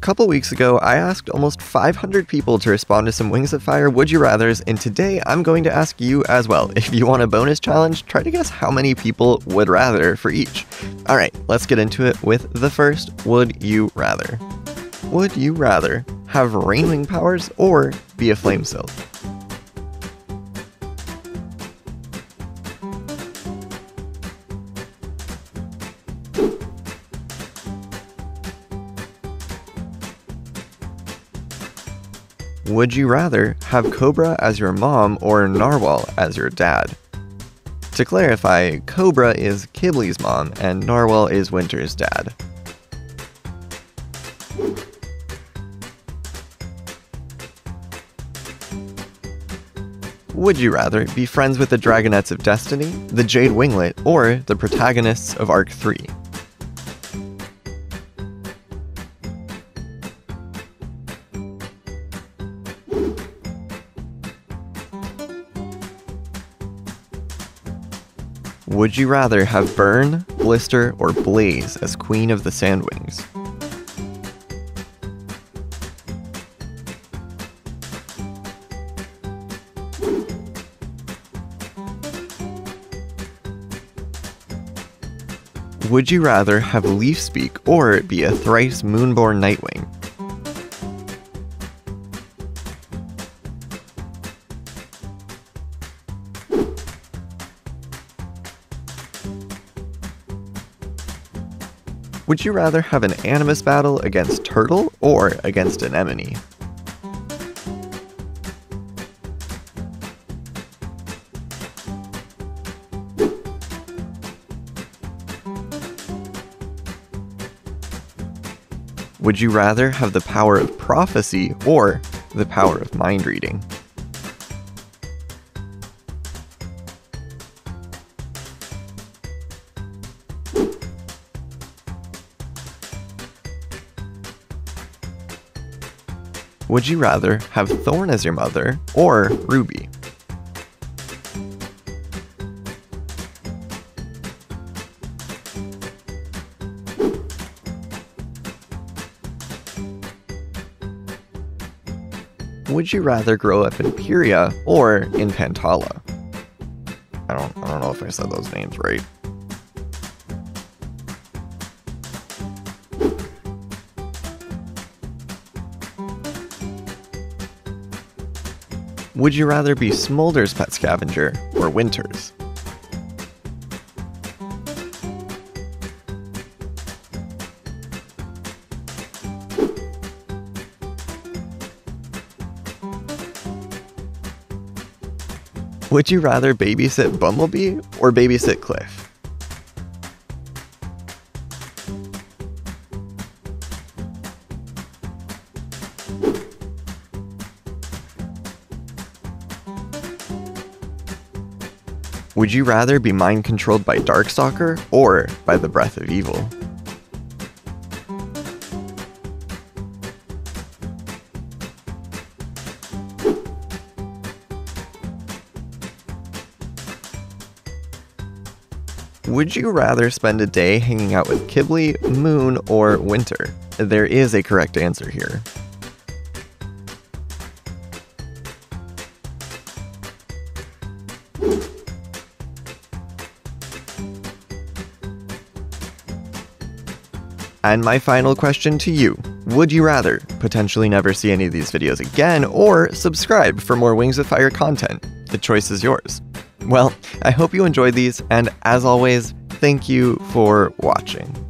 couple weeks ago, I asked almost 500 people to respond to some Wings of Fire Would You Rathers, and today I'm going to ask you as well. If you want a bonus challenge, try to guess how many people would rather for each. Alright, let's get into it with the first Would You Rather. Would you rather have rainwing powers or be a flamesilk? Would you rather have Cobra as your mom or Narwhal as your dad? To clarify, Cobra is Qibli's mom and Narwhal is Winter's dad. Would you rather be friends with the Dragonets of Destiny, the Jade Winglet, or the protagonists of Arc 3? Would you rather have Burn, Blister, or Blaze as Queen of the Sandwings? Would you rather have Leaf Speak or be a thrice moonborn Nightwing? Would you rather have an Animus battle against Turtle or against Anemone? Would you rather have the power of prophecy or the power of mind reading? Would you rather have Thorn as your mother or Ruby? Would you rather grow up in Pyrrhia or in Pantala? I don't I don't know if I said those names right. Would you rather be Smolder's pet scavenger or Winter's? Would you rather babysit Bumblebee or babysit Cliff? Would you rather be mind controlled by Darkstalker or by the Breath of Evil? Would you rather spend a day hanging out with Qibli, Moon, or Winter? There is a correct answer here. And my final question to you Would you rather potentially never see any of these videos again or subscribe for more Wings of Fire content? The choice is yours. Well, I hope you enjoyed these, and as always, thank you for watching.